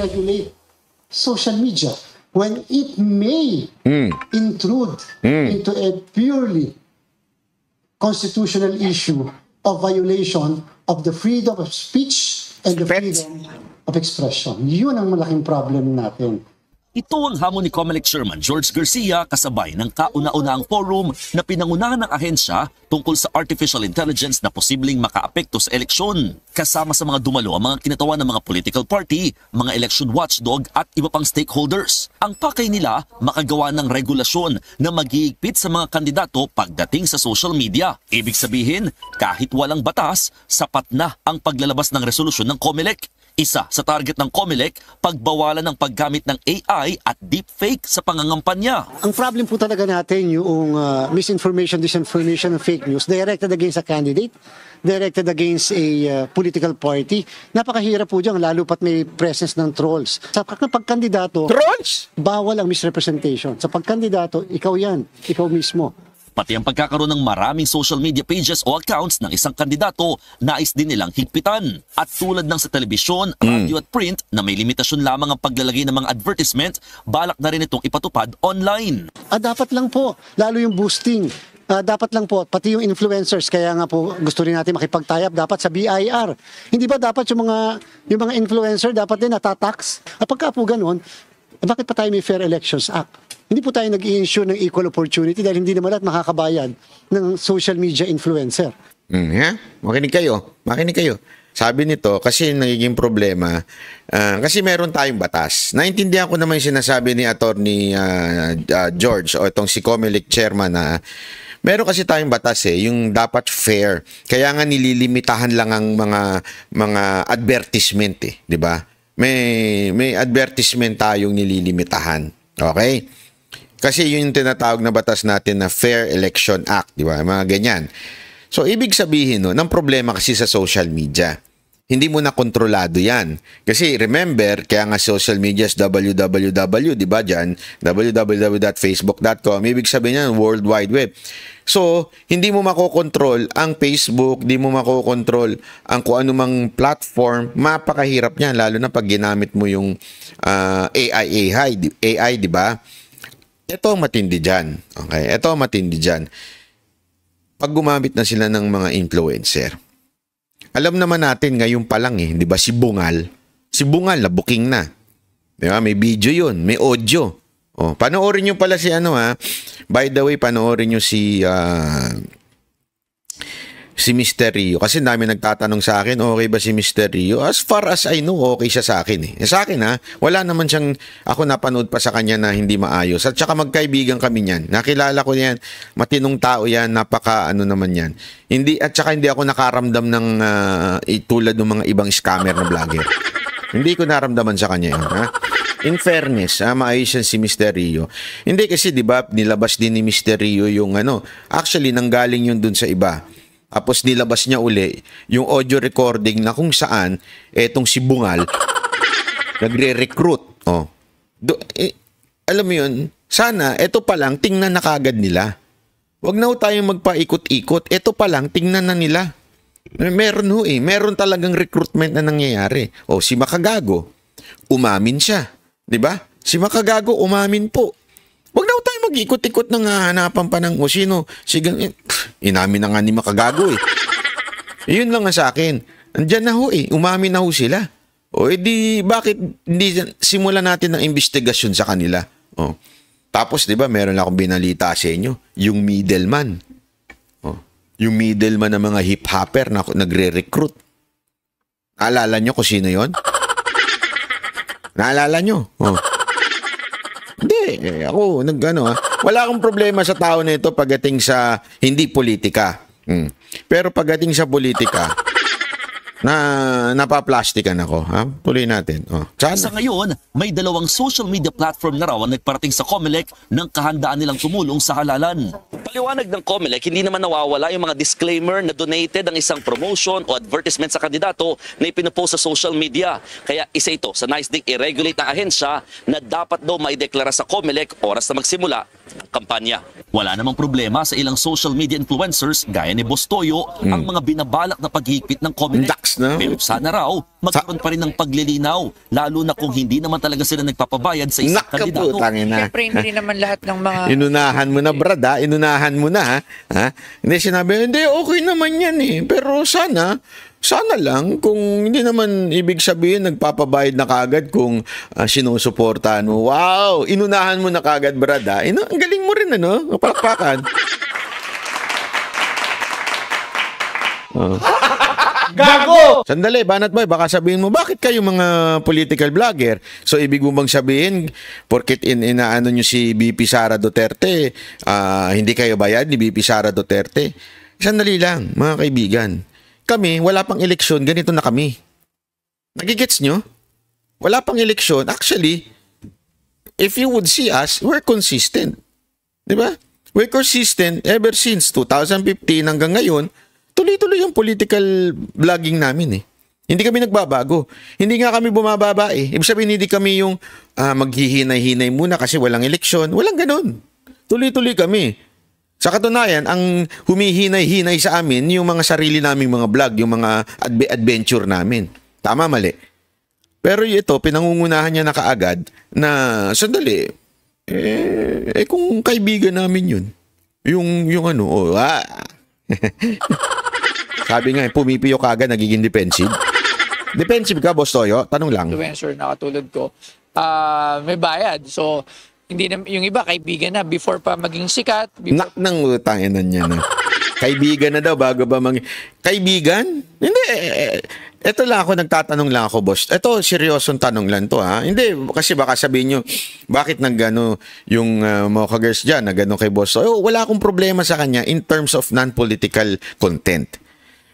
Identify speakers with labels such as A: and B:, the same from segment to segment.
A: regulate social media when it may intrude into a purely constitutional issue of violation of the freedom of speech and the freedom of expression. Yun ang malaking problem natin.
B: Ito ang hamon ni COMELEC Chairman George Garcia kasabay ng kauna-unahang forum na pinangunahan ng ahensya tungkol sa artificial intelligence na posibleng makaapekto sa eleksyon. Kasama sa mga dumalo ang mga kinatawan ng mga political party, mga election watchdog at iba pang stakeholders. Ang pakay nila makagawa ng regulasyon na mag-iigpit sa mga kandidato pagdating sa social media. Ibig sabihin, kahit walang batas, sapat na ang paglalabas ng resolusyon ng COMELEC. Isa sa target ng COMELEC, pagbawalan ng paggamit ng AI at deepfake sa pangangampanya.
A: Ang problem po talaga natin yung uh, misinformation, disinformation, and fake news directed against a candidate, directed against a uh, political party. Napakahirap po dyan, lalo pat may presence ng trolls. Sa pagkandidato,
C: Trolls?
A: bawal ang misrepresentation. Sa pagkandidato, ikaw yan, ikaw mismo.
B: Pati ang pagkakaroon ng maraming social media pages o accounts ng isang kandidato, nais din nilang higpitan. At tulad ng sa telebisyon, radio at print na may limitasyon lamang ang paglalagay ng mga advertisement, balak na rin itong ipatupad online.
A: Ah, dapat lang po, lalo yung boosting. Ah, dapat lang po, pati yung influencers, kaya nga po gusto rin natin makipag-tie-up dapat sa BIR. Hindi ba dapat yung mga, yung mga influencer dapat din natatax? At pagka po ganun, eh, bakit pa tayo may Fair Elections Act? Hindi po tayo nag ensure ng equal opportunity dahil hindi naman lahat makakabayad ng social media influencer.
C: Mm, ha? Makinig kayo. Makinig kayo. Sabi nito, kasi nagiging problema, ah, kasi meron tayong batas. Naintindihan ko naman yung sinasabi ni Attorney ah, ah, George o itong si Comelec chairman na meron kasi tayong batas eh, yung dapat fair. Kaya nga nililimitahan lang ang mga mga advertisement eh, 'di ba? May may advertisement tayong nililimitahan. Okay? Kasi yun yung tinatawag na batas natin na Fair Election Act, di ba? Mga ganyan. So, ibig sabihin no, ng problema kasi sa social media. Hindi mo na kontrolado yan. Kasi remember, kaya nga social media is www, di ba dyan? www.facebook.com. Ibig sabihin yan, World Wide Web. So, hindi mo makokontrol ang Facebook, hindi mo makokontrol ang kung anumang platform. Mapakahirap niyan, lalo na pag ginamit mo yung ah, AI, AI, AI, di ba? Ito matindi dyan. Okay? Ito matindi dyan. Pag gumamit na sila ng mga influencer, alam naman natin ngayon pa lang eh, di ba si Bungal? Si Bungal na booking na. Di ba? May video yun, may audio. Oh, panoorin nyo pala si ano ha. By the way, panoorin nyo si ah, si Mr. Rio. Kasi dami nagtatanong sa akin, okay ba si Mr. Rio? As far as I know, okay siya sa akin eh. Sa akin ha, wala naman siyang, ako napanood pa sa kanya na hindi maayos. At saka magkaibigan kami niyan. Nakilala ko yan, matinong tao yan, napaka ano naman yan. Hindi, at saka hindi ako nakaramdam ng eh, tulad ng mga ibang scammer na vlogger. hindi ko naramdaman sa kanya yun. Ha? In fairness, ah, maayos yan si Mr. Rio. Hindi kasi 'di ba, nilabas din ni Mr. Rio yung ano, actually nanggaling yun dun sa iba. Tapos nilabas niya uli yung audio recording na kung saan etong si Bungal nagre-recruit. Oh. Do, eh, alam mo yun, sana eto pa lang tingnan na kagad nila. Huwag na ho tayong magpaikot-ikot. Eto pa lang tingnan na nila. Meron ho eh. Meron talagang recruitment na nangyayari. O si Makagago, umamin siya. 'Di ba? Si Makagago umamin po. Huwag ho tayo mag-ikot-ikot ng hahanapan pa ng o sino. Sige, eh, inamin na nga ni Makagago eh. Yun lang ang sa akin. Andyan na ho eh. Umamin na ho sila. O edi bakit hindi simulan natin ng investigasyon sa kanila? O. Tapos 'di ba meron akong binalita sa inyo, yung middleman. O. Yung middleman ng mga hip-hopper na nagre-recruit. Naalala nyo kung sino yon? Naalala nyo? O. Hindi, eh, ako, nag, ano, wala akong problema sa tao na ito pagdating sa hindi politika. Hmm. Pero pagdating sa politika, na napaplastikan ako. Ha? Tuloy natin. Oh.
B: Sa ngayon, may dalawang social media platform na raw ang nagparating sa COMELEC ng kahandaan nilang tumulong sa halalan. Paliwanag ng COMELEC, hindi naman nawawala yung mga disclaimer na donated ang isang promotion o advertisement sa kandidato na ipinopost sa social media. Kaya isa ito sa nice ding i-regulate ng ahensya na dapat daw maideklara sa COMELEC oras na magsimula kampanya. Wala namang problema sa ilang social media influencers gaya ni Boss Toyo ang mga binabalak na paghigpit ng COMELEC.
C: Dax na.
B: Pero sana raw magkaroon pa rin ng paglilinaw lalo na kung hindi naman talaga sila nagpapabayad sa isang kandidato.
C: Nakaputangin na.
D: Siyempre, hindi naman lahat ng mga...
C: Inunahan mo na, brad, ha? Inunahan mo na, ha? ha? Hindi sinabi, hindi, okay naman yan, eh. Pero sana, sana lang, kung hindi naman ibig sabihin, nagpapabayad na kagad kung uh, sinusuportahan mo. Wow! Inunahan mo na kagad, brad, ha? Inu- ang galing mo rin, ano? Palakpakan. Oh. Gago! Sandali, Banat Boy, baka sabihin mo, bakit kayo mga political vlogger? So, ibig mo bang sabihin, porkit in, inaano nyo si BP Sara Duterte, ah, hindi kayo bayad ni BP Sara Duterte? Sandali lang, mga kaibigan. Kami, wala pang eleksyon, ganito na kami. Nagigets nyo? Wala pang eleksyon. Actually, if you would see us, we're consistent. Di ba? We're consistent ever since 2015 hanggang ngayon. Tuloy-tuloy yung political vlogging namin eh. Hindi kami nagbabago. Hindi nga kami bumababa eh. Ibig sabihin, hindi kami yung ah, maghihinay-hinay muna kasi walang eleksyon. Walang ganun. Tuloy-tuloy kami. Sa katunayan, ang humihinay-hinay sa amin, yung mga sarili naming mga vlog, yung mga adve- adventure namin. Tama, mali. Pero ito, pinangungunahan niya na kaagad na, sandali, eh, eh kung kaibigan namin yun, yung, yung ano, oh, ah. Sabi nga, eh, pumipiyo ka agad, nagiging defensive. Defensive ka, Boss Toyo? Tanong lang.
D: influencer na katulad ko, ah may bayad. So, hindi na, yung iba, kaibigan na, before pa maging sikat, before
C: Nak nang utangin na niya na. Kaibigan na daw bago ba mang... Kaibigan? Hindi. eh, eh, Ito lang ako, nagtatanong lang ako, boss. Ito, seryosong tanong lang to, ha? Hindi, kasi baka sabihin nyo, bakit nagano yung uh, mga kagers dyan, nagano kay boss? Oh, wala akong problema sa kanya in terms of non-political content.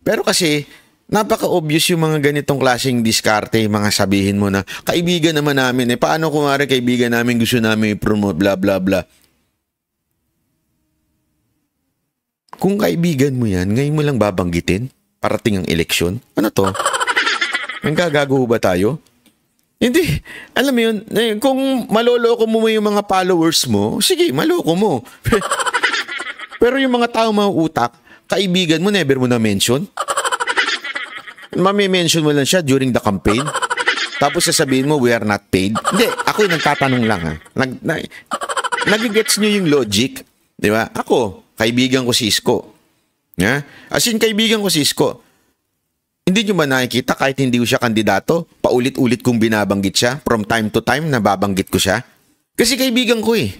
C: Pero kasi, napaka-obvious yung mga ganitong klaseng diskarte, mga sabihin mo na, kaibigan naman namin, eh, paano kung nga kaibigan namin gusto namin i-promote, bla bla bla. Kung kaibigan mo yan, ngayon mo lang babanggitin, parating ang eleksyon, ano to? Ang gagago ba tayo? Hindi. Alam mo yun, eh, kung maloloko mo yung mga followers mo, sige, maloko mo. Pero yung mga tao mga utak, kaibigan mo, never mo na mention. Mami-mention mo lang siya during the campaign. Tapos sasabihin mo, we are not paid. Hindi, ako yung nagtatanong lang ha. Nag, na, nagigets nyo yung logic. Di ba? Ako, kaibigan ko si Isko. Ha? As in, kaibigan ko si Isko. Hindi nyo ba nakikita kahit hindi ko siya kandidato, paulit-ulit kong binabanggit siya, from time to time, nababanggit ko siya? Kasi kaibigan ko eh.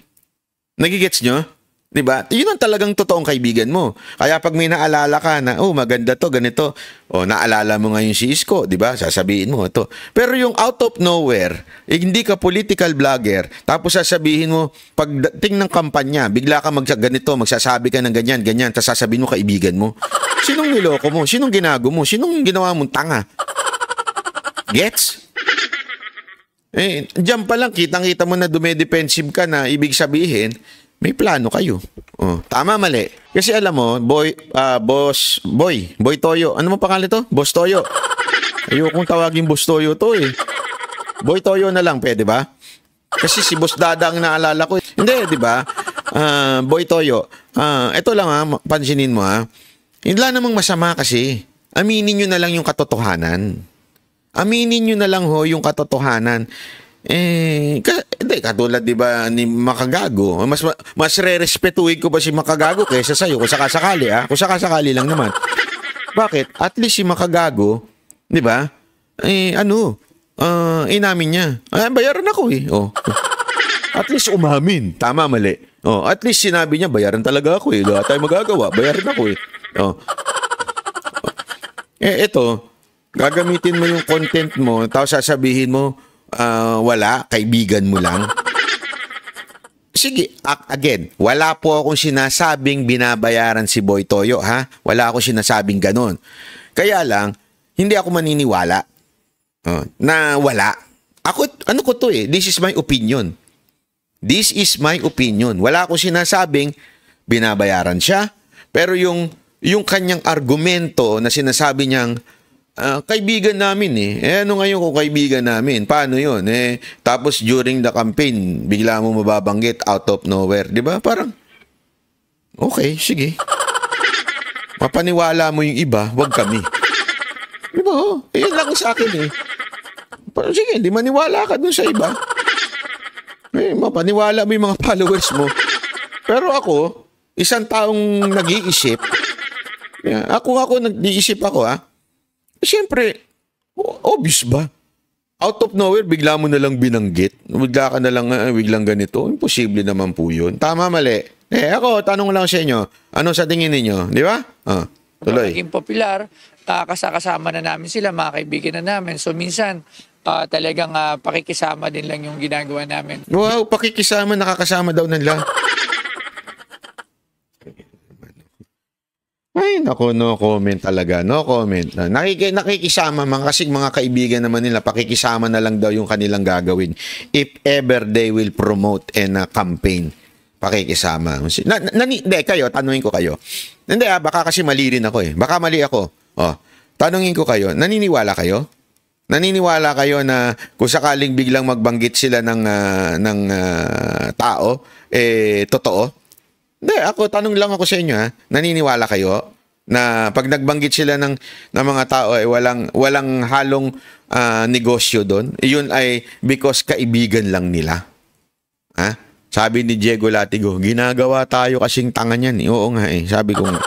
C: Nagigets nyo? 'Di ba? Yun ang talagang totoong kaibigan mo. Kaya pag may naalala ka na, oh, maganda to, ganito. O, naalala mo ngayon si Isko, 'di ba? Sasabihin mo ito. Pero yung out of nowhere, eh, hindi ka political vlogger, tapos sasabihin mo, pagdating ng kampanya, bigla ka mag ganito, magsasabi ka ng ganyan, ganyan, tapos sasabihin mo kaibigan mo. Sinong niloko mo? Sinong ginago mo? Sinong ginawa mong tanga? Gets? Eh, diyan pa lang, kitang-kita mo na dumedefensive ka na ibig sabihin, may plano kayo. Oh, tama mali. Kasi alam mo, boy, ah, boss, boy, boy Toyo. Ano mo pangalan to? Boss Toyo. Ayokong tawagin Boss Toyo to eh. Boy Toyo na lang, pwede ba? Kasi si Boss Dada ang naalala ko. eh. Hindi, di ba? Ah, Boy Toyo. Ah, ito lang ha, pansinin mo ha. Hindi namang masama kasi. Aminin nyo na lang yung katotohanan. Aminin nyo na lang ho yung katotohanan. Eh, ka, hindi, katulad di ba ni Makagago, mas mas re-respetuhin ko ba si Makagago kaysa sa'yo kung sakasakali ah, kung sakasakali lang naman. Bakit? At least si Makagago, di ba? Eh, ano, ah, inamin niya. Ah, bayaran ako eh. Oh. At least umamin. Tama, mali. Oh, at least sinabi niya, bayaran talaga ako eh. Wala tayong magagawa. Bayaran ako eh. Oh. Eh, ito, gagamitin mo yung content mo, tapos sasabihin mo, ah, wala, kaibigan mo lang. Sige, again, wala po akong sinasabing binabayaran si Boy Toyo, ha? Wala akong sinasabing ganun. Kaya lang, hindi ako maniniwala oh, na wala. Ako, ano ko to eh, this is my opinion. This is my opinion. Wala akong sinasabing binabayaran siya, pero yung yung kanyang argumento na sinasabi niyang ah, kaibigan namin eh. Eh ano ngayon kung kaibigan namin? Paano yun? Eh, tapos during the campaign, bigla mo mababanggit out of nowhere. Di ba? Parang, okay, sige. Mapaniwala mo yung iba, wag kami. Di ba? Oh, yan lang sa akin eh. Parang, sige, di maniwala ka dun sa iba. Eh, mapaniwala mo yung mga followers mo. Pero ako, isang taong nag-iisip, yeah, ako ako nag-iisip ako ha, siyempre, obvious ba? Out of nowhere, bigla mo na lang binanggit. Bigla ka na lang, ah, biglang ganito. Imposible naman po yun. Tama, mali. Eh, ako, tanong lang sa inyo. Ano sa tingin ninyo? Di ba? Ah, tuloy.
D: Naging popular, ah, kasakasama na namin sila, mga kaibigan na namin. So minsan, ah, talagang ah, pakikisama din lang yung ginagawa namin.
C: Wow, pakikisama, nakakasama daw ng. Ay, nako, no comment talaga. No comment. Na- Nakiki, nakikisama, mga kasi mga kaibigan naman nila, pakikisama na lang daw yung kanilang gagawin. If ever they will promote and uh, campaign, pakikisama. Na, kayo, tanungin ko kayo. Hindi ah, baka kasi mali rin ako eh. Baka mali ako. Oh, tanungin ko kayo, naniniwala kayo? Naniniwala kayo na kung sakaling biglang magbanggit sila ng ah, ng ah, tao, eh totoo? Hindi, ako tanong lang ako sa inyo ha. Naniniwala kayo na pag nagbanggit sila ng ng mga tao ay walang walang halong ah, negosyo doon. Iyon ay because kaibigan lang nila. Ha? Sabi ni Diego Latigo, ginagawa tayo kasing tanga niyan. eh." Oo nga eh. Sabi ko nga.